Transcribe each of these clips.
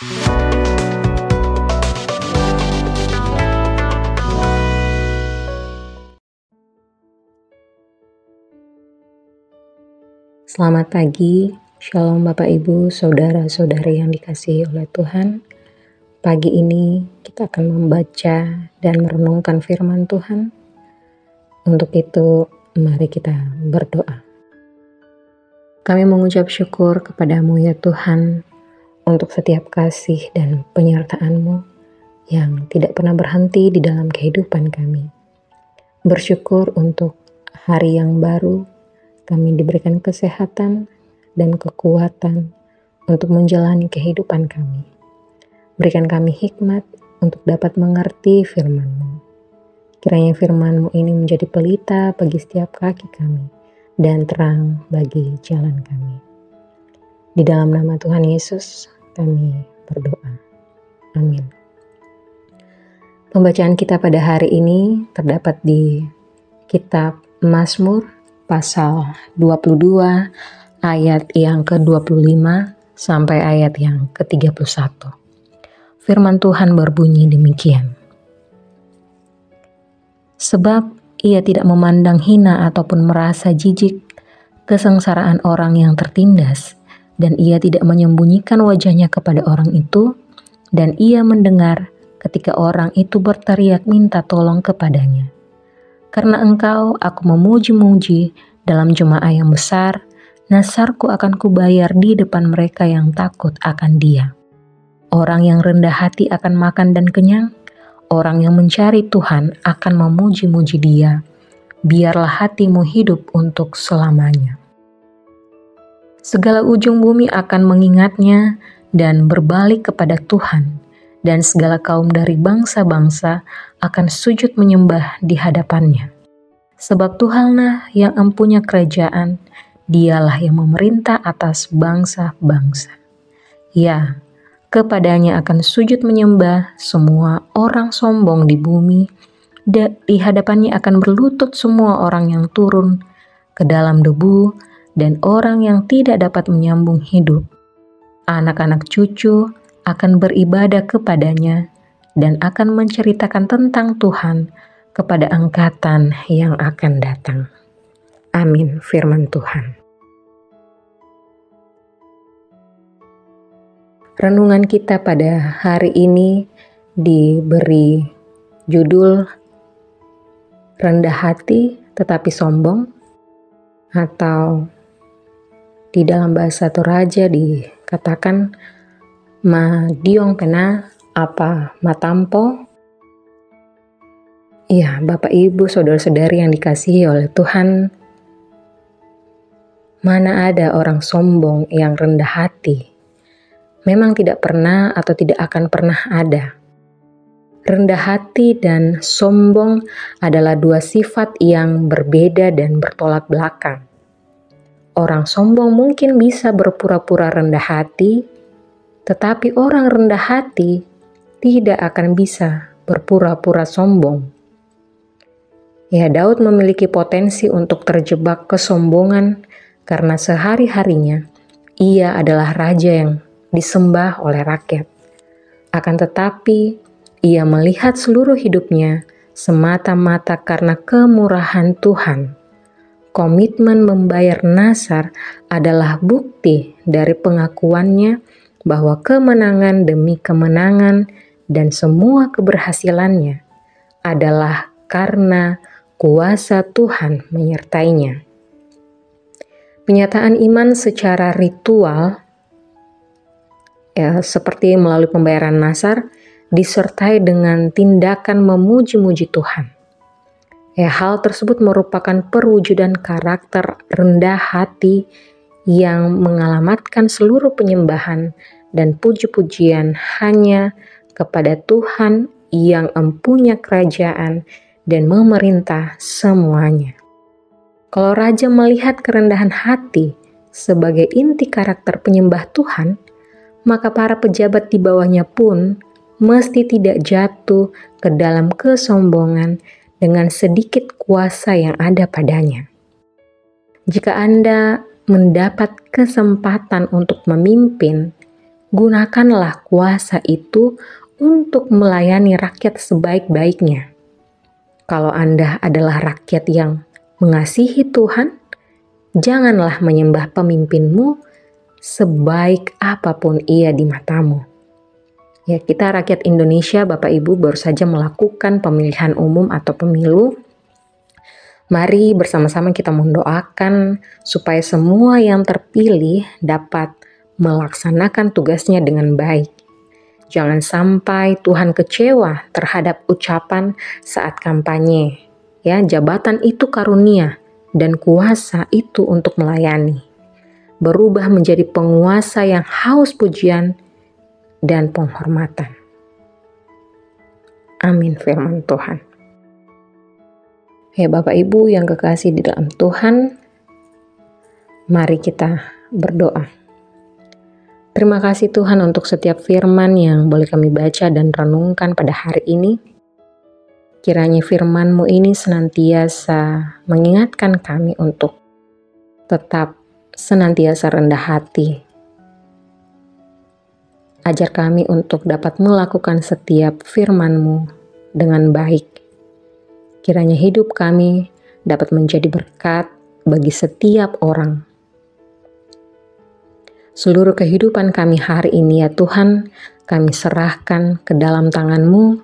Selamat pagi, Shalom Bapak Ibu, Saudara-saudari yang dikasihi oleh Tuhan. Pagi ini kita akan membaca dan merenungkan firman Tuhan. Untuk itu, mari kita berdoa. Kami mengucap syukur kepadamu ya Tuhan untuk setiap kasih dan penyertaan-Mu yang tidak pernah berhenti di dalam kehidupan kami. Bersyukur untuk hari yang baru, kami diberikan kesehatan dan kekuatan untuk menjalani kehidupan kami. Berikan kami hikmat untuk dapat mengerti firman-Mu. Kiranya firman-Mu ini menjadi pelita bagi setiap kaki kami dan terang bagi jalan kami. Di dalam nama Tuhan Yesus kami berdoa. Amin. Pembacaan kita pada hari ini terdapat di kitab Mazmur pasal 22 ayat yang ke-25 sampai ayat yang ke-31. Firman Tuhan berbunyi demikian. Sebab ia tidak memandang hina ataupun merasa jijik kesengsaraan orang yang tertindas, dan ia tidak menyembunyikan wajahnya kepada orang itu, dan ia mendengar ketika orang itu berteriak minta tolong kepadanya. Karena engkau aku memuji-muji dalam jemaah yang besar, nasarku akan kubayar di depan mereka yang takut akan dia. Orang yang rendah hati akan makan dan kenyang, orang yang mencari Tuhan akan memuji-muji dia. Biarlah hatimu hidup untuk selamanya. Segala ujung bumi akan mengingatnya dan berbalik kepada Tuhan, dan segala kaum dari bangsa-bangsa akan sujud menyembah di hadapannya. Sebab Tuhanlah yang empunya kerajaan, dialah yang memerintah atas bangsa-bangsa. Ya, kepadanya akan sujud menyembah semua orang sombong di bumi, di hadapannya akan berlutut semua orang yang turun ke dalam debu dan orang yang tidak dapat menyambung hidup. Anak-anak cucu akan beribadah kepadanya dan akan menceritakan tentang Tuhan kepada angkatan yang akan datang. Amin, firman Tuhan. Renungan kita pada hari ini diberi judul Rendah Hati Tetapi Sombong atau di dalam bahasa Toraja dikatakan ma diong pena apa matampo Ya, Bapak Ibu, saudara-saudari yang dikasihi oleh Tuhan, mana ada orang sombong yang rendah hati? Memang tidak pernah atau tidak akan pernah ada. Rendah hati dan sombong adalah dua sifat yang berbeda dan bertolak belakang. Orang sombong mungkin bisa berpura-pura rendah hati, tetapi orang rendah hati tidak akan bisa berpura-pura sombong. Ya, Daud memiliki potensi untuk terjebak kesombongan karena sehari-harinya ia adalah raja yang disembah oleh rakyat. Akan tetapi, ia melihat seluruh hidupnya semata-mata karena kemurahan Tuhan. Komitmen membayar nasar adalah bukti dari pengakuannya bahwa kemenangan demi kemenangan dan semua keberhasilannya adalah karena kuasa Tuhan menyertainya. Penyataan iman secara ritual, ya, seperti melalui pembayaran nasar, disertai dengan tindakan memuji-muji Tuhan. Ya, hal tersebut merupakan perwujudan karakter rendah hati yang mengalamatkan seluruh penyembahan dan puji-pujian hanya kepada Tuhan yang empunya kerajaan dan memerintah semuanya. Kalau raja melihat kerendahan hati sebagai inti karakter penyembah Tuhan, maka para pejabat di bawahnya pun mesti tidak jatuh ke dalam kesombongan dengan sedikit kuasa yang ada padanya. Jika Anda mendapat kesempatan untuk memimpin, gunakanlah kuasa itu untuk melayani rakyat sebaik-baiknya. Kalau Anda adalah rakyat yang mengasihi Tuhan, janganlah menyembah pemimpinmu sebaik apa pun ia di matamu. Ya, kita rakyat Indonesia, Bapak Ibu baru saja melakukan pemilihan umum atau pemilu. Mari bersama-sama kita mendoakan supaya semua yang terpilih dapat melaksanakan tugasnya dengan baik. Jangan sampai Tuhan kecewa terhadap ucapan saat kampanye. Ya, jabatan itu karunia dan kuasa itu untuk melayani. Berubah menjadi penguasa yang haus pujian dan penghormatan. Amin firman Tuhan. Ya Bapak Ibu yang kekasih di dalam Tuhan, mari kita berdoa. Terima kasih Tuhan untuk setiap firman yang boleh kami baca dan renungkan pada hari ini. Kiranya firman-Mu ini senantiasa mengingatkan kami untuk tetap senantiasa rendah hati Ajar kami untuk dapat melakukan setiap firman-Mu dengan baik. Kiranya hidup kami dapat menjadi berkat bagi setiap orang. Seluruh kehidupan kami hari ini ya Tuhan, kami serahkan ke dalam tangan-Mu.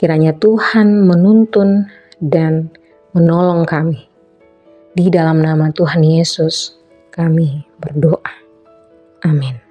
Kiranya Tuhan menuntun dan menolong kami. Di dalam nama Tuhan Yesus, kami berdoa. Amin.